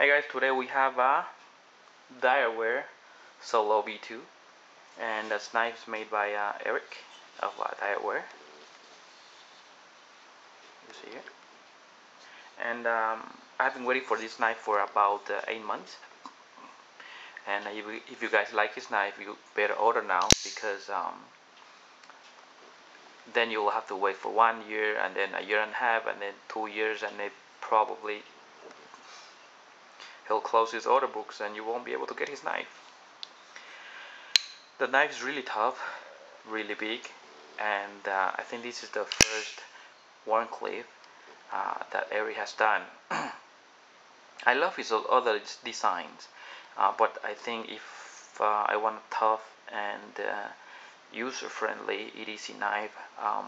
Hey guys, today we have a Direware Solo V2 and that's knives made by uh, Eric of uh, Direware. You see it? And um, I've been waiting for this knife for about uh, 8 months and if you, if you guys like this knife you better order now because um, then you will have to wait for one year and then a year and a half and then two years and then probably he'll close his order books and you won't be able to get his knife. The knife is really tough, really big, and uh, I think this is the first Wharncliffe uh, that Eric has done. I love his other designs, uh, but I think if uh, I want a tough and uh, user-friendly EDC knife, um,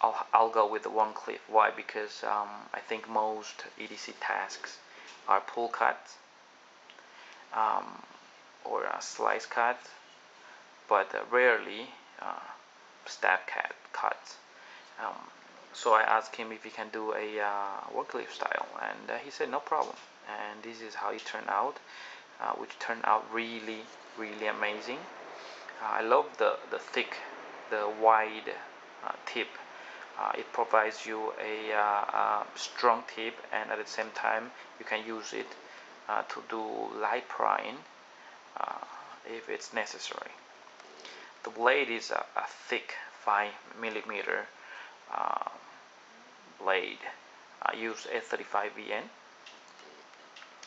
I'll, I'll go with the Wharncliffe. Why? Because um, I think most EDC tasks are pull cut um, or a slice cut, but uh, rarely uh, stab cut cuts. Um, so I asked him if he can do a uh, Wharncliffe style, and uh, he said no problem. And this is how it turned out, uh, which turned out really, really amazing. I love the the thick, the wide tip uh, it provides you a, uh, strong tip and at the same time you can use it uh, to do light prying uh, if it's necessary. The blade is a, a thick 5 millimeter uh, blade. I use S35VN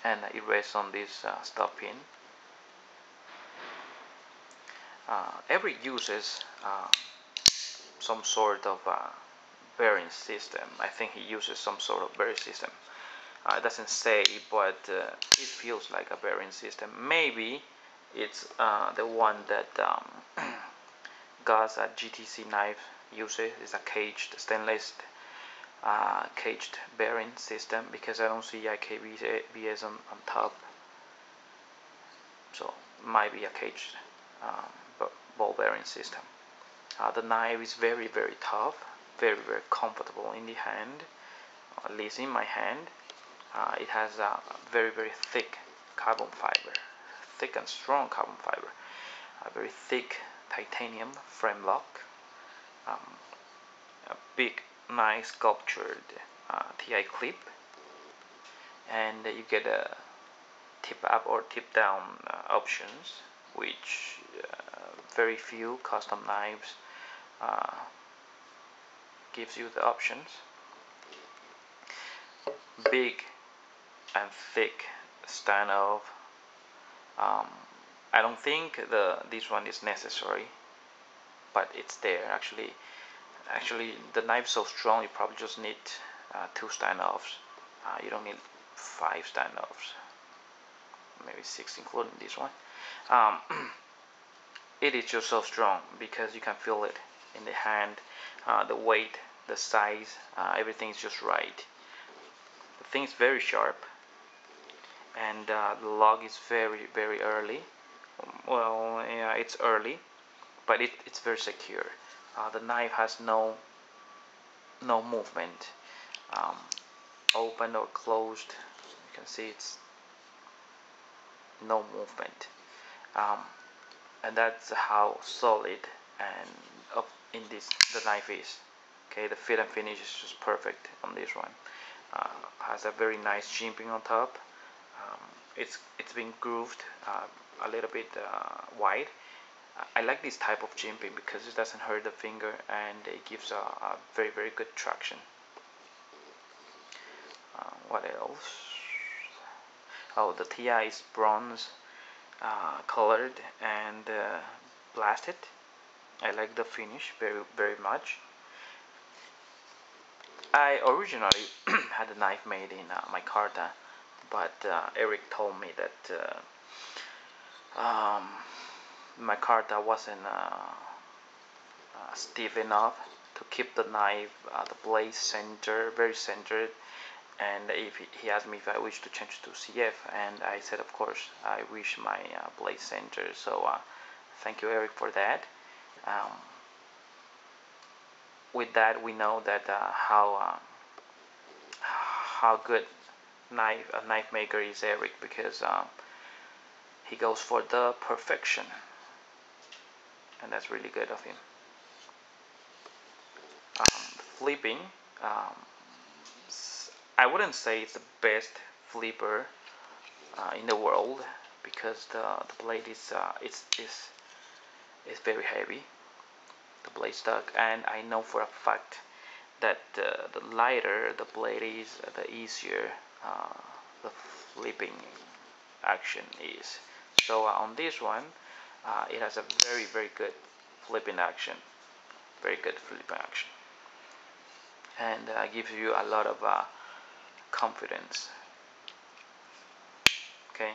and it rests on this uh, stop pin. Eric uses some sort of bearing system. I think he uses some sort of bearing system. Uh, it doesn't say, but uh, it feels like a bearing system. Maybe it's uh, the one that um, Gus at GTC knife uses. It's a caged stainless uh, caged bearing system because I don't see IKBS on, on top. So might be a caged um, ball bearing system. Uh, the knife is very very tough very very comfortable in the hand at least in my hand. Uh, it has a very very thick carbon fiber thick and strong carbon fiber a very thick titanium frame lock um, a big nice sculptured uh, TI clip. And you get a tip up or tip down uh, options which uh, very few custom knives uh, gives you the options. Big and thick standoff um, I don't think the this one is necessary but it's there actually. Actually the knife so strong you probably just need uh, two standoffs uh, you don't need five standoffs maybe six including this one. Um, it is just so strong because you can feel it in the hand uh, the weight the size uh, everything is just right. The thing is very sharp and uh, the lock is very very early. Well yeah it's early but it, it's very secure. Uh, the knife has no no movement um, open or closed. You can see it's no movement. Um, and that's how solid and in this the knife is okay? The fit and finish is just perfect on this one. Uh, has a very nice jimping on top. Um, it's it's been grooved uh, a little bit uh, wide. I like this type of jimping because it doesn't hurt the finger and it gives a, a very very good traction. Uh, what else? Oh the TI is bronze uh, colored and uh, blasted I like the finish very very much. I originally had a knife made in uh, micarta but uh, Eric told me that uh, um, micarta wasn't uh, uh, stiff enough to keep the knife uh, the blade center very centered and if he, he, asked me if I wish to change to CF and I said of course I wish my blade center. So thank you Eric for that um, with that we know that uh, how uh, how good knife a knife maker is Eric because um, he goes for the perfection. And that's really good of him. Um, flipping um, I wouldn't say it's the best flipper uh, in the world because the, the blade is uh, it's, is is very heavy the blade stock and I know for a fact that uh, the lighter the blade is the easier uh, the flipping action is. So uh, on this one uh, it has a very very good flipping action. Very good flipping action. And uh, gives you a lot of uh, confidence. Okay?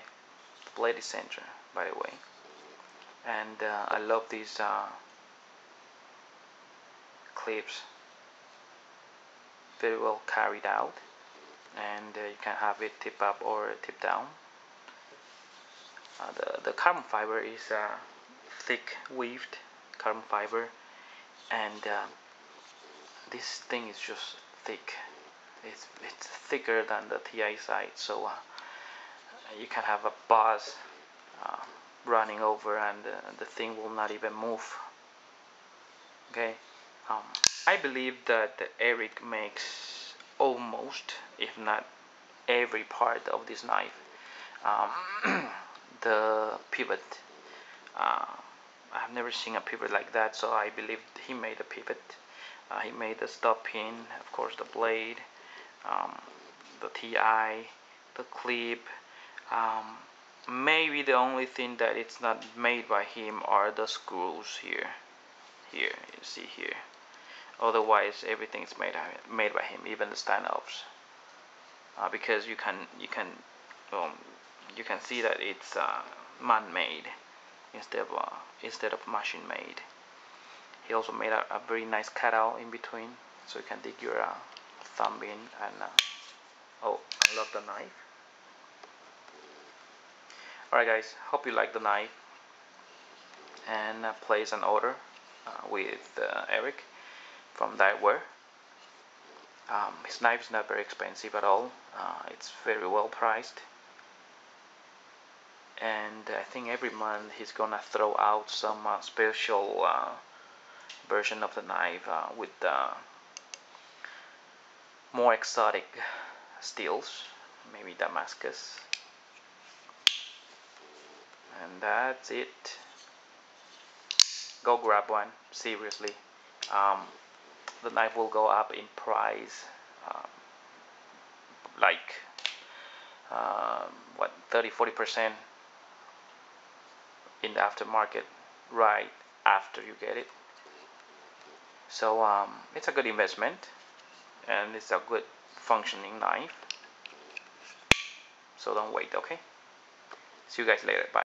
The blade is center by the way. And uh, I love uh, clips very well carried out and uh, you can have it tip up or tip down. Uh, the, the carbon fiber is uh, thick weaved carbon fiber and uh, this thing is just thick. It's, it's thicker than the TI side so uh, you can have a uh, running over and the thing will not even move. Okay um, I believe that Eric makes almost if not every part of this knife. Um, the pivot. Uh, I've never seen a pivot like that so I believe he made a pivot. Uh, he made the stop pin of course the blade um, the TI the clip. Um, maybe the only thing that it's not made by him are the screws here. Here you see here otherwise everything is made made by him even the standoffs uh, because you can you can um, you can see that it's uh, man-made instead of uh, instead of machine-made. He also made a, a, very nice cutout in between so you can dig your uh, thumb in and uh, oh I love the knife. Alright guys hope you like the knife. And uh, place an order uh, with uh, Eric from Direware um, his knife is not very expensive at all. Uh, it's very well priced. And I think every month he's gonna throw out some uh, special uh, version of the knife with more exotic steels. Maybe Damascus. And that's it. Go grab one seriously. Um, the knife will go up in price um, like uh, what 30 40 percent in the aftermarket right after you get it. So um, it's a good investment and it's a good functioning knife. So don't wait okay? See you guys later bye